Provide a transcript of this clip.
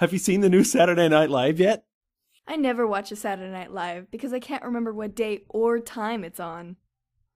Have you seen the new Saturday Night Live yet? I never watch a Saturday Night Live because I can't remember what day or time it's on.